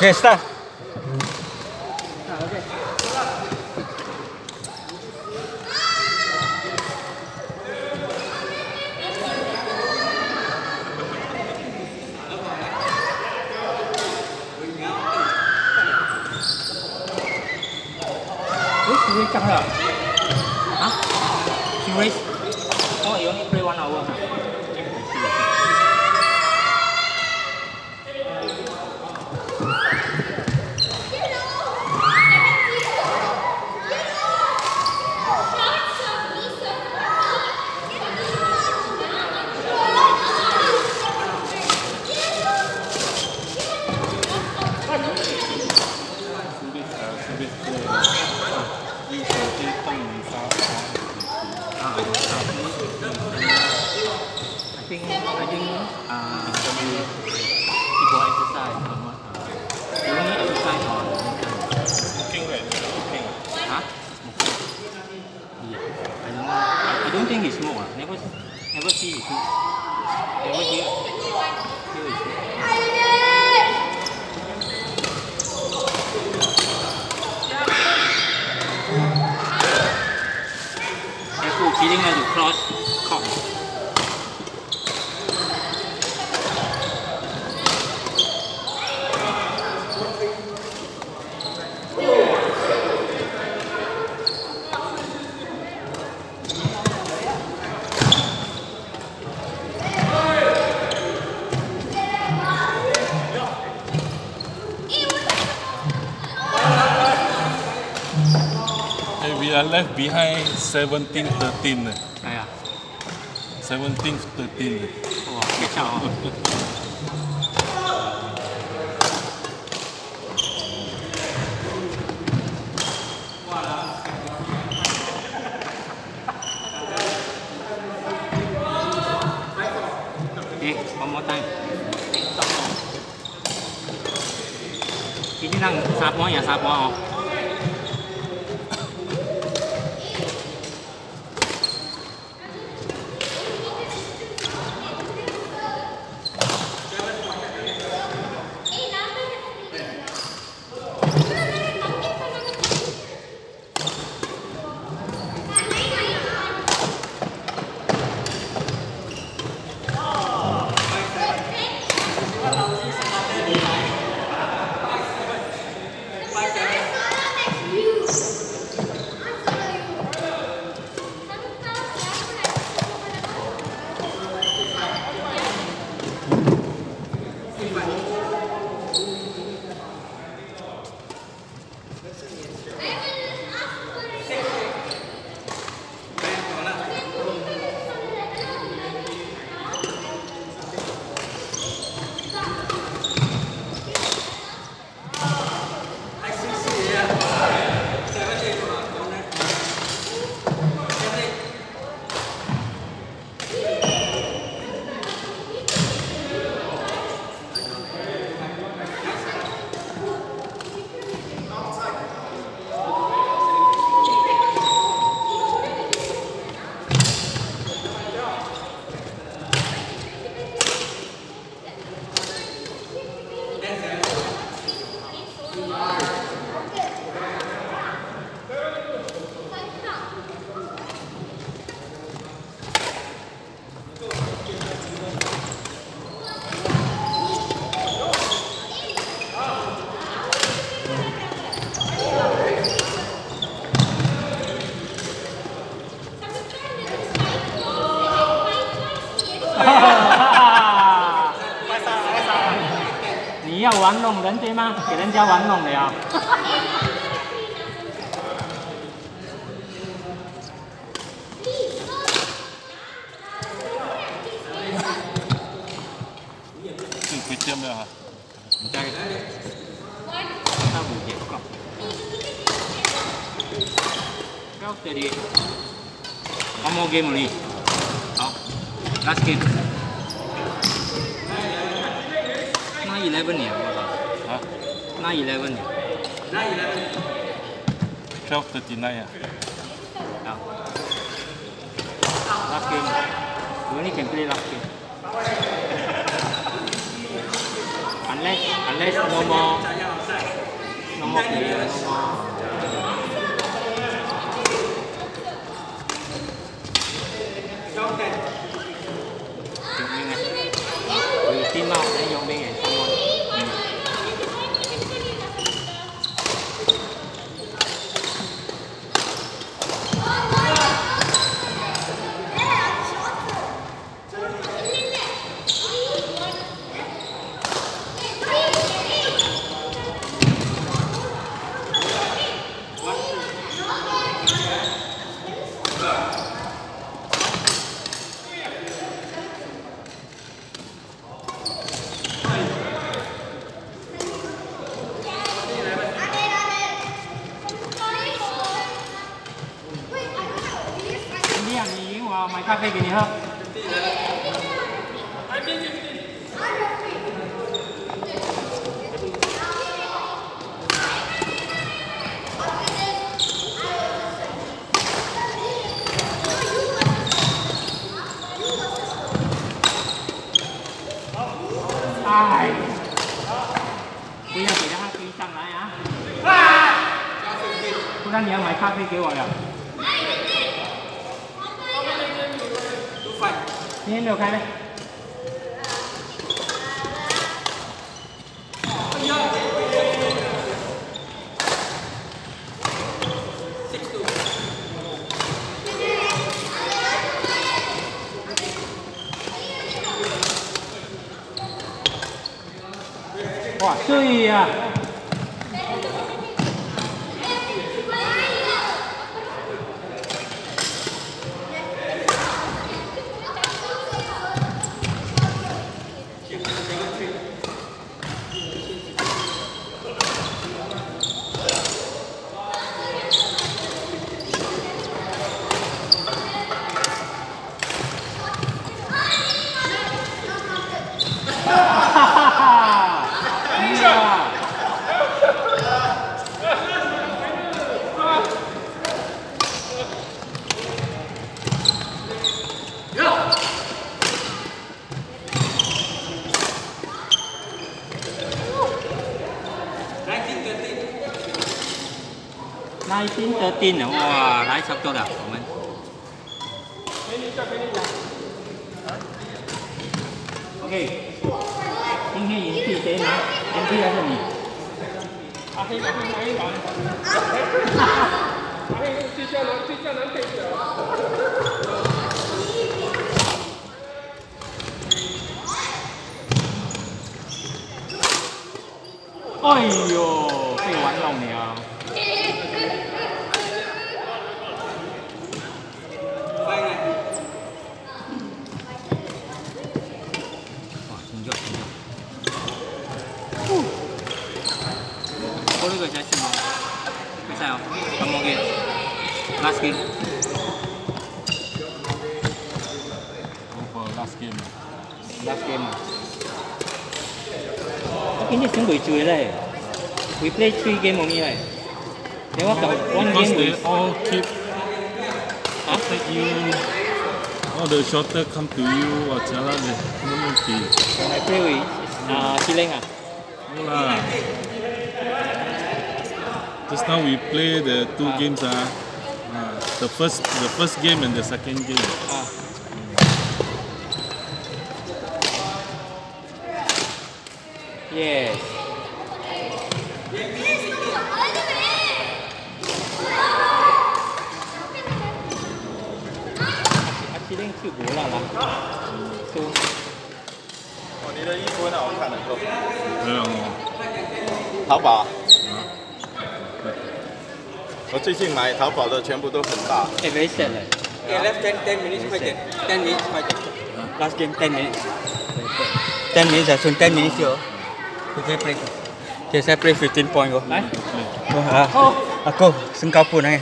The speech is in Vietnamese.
Okay, start. Which series căng rồi? Hả? Series? Oh, you only play one hour hả? are left behind 1713. Ah, yeah. 1713. Oh, okay, eh, one more time. Ini nang sapu ya, sapu oh. 你要玩弄人对吗？给人家玩弄了呀。是亏点了哈。唔制，得胡嘢角。交这里，我冇 game 你。好，last game。 Eleven 年，我操！啊，Nine Eleven 年，Nine Eleven。Twelve thirty nine 呀。啊。Last game，我们 can play last game。Unless unless no more no more players no more。咖啡给你喝。不然你要买咖啡给我了。Nhìn được hay đây? Wow, chơi à? Iya. Nineteen thirteen à? Wow, lái sắp cho đạt của mình. Ok. 今天赢是谁拿？MP 还是你？阿黑，阿黑，阿黑。阿黑，最佳男，最佳男配角。哎呦，被玩弄了。Last game. Last game à? Cái này cũng bị chửi. We play three game only right? Mà cầm one Because game they we all keep after you. All the shorter come to you or jalan they no to. when I play with uh, à? No lah. Just now we play the two Ah. games ah. Ah, the first the first game and the second game. À. Yes.啊，七零去国了啦，输。哦，你的衣服很好看的，都这样哦。淘宝啊。啊我最近买淘宝的全部都很大。 Eh, very sad leh. Okay, left 10, 10 minutes fighting. 10 minutes fighting. Last game 10 minutes. Very sad. 10 minutes, soon 10 minutes here. Saya play. Okay, saya play 15 point kau. Eh? Ha? Oh. Aku, sengkau pun eh.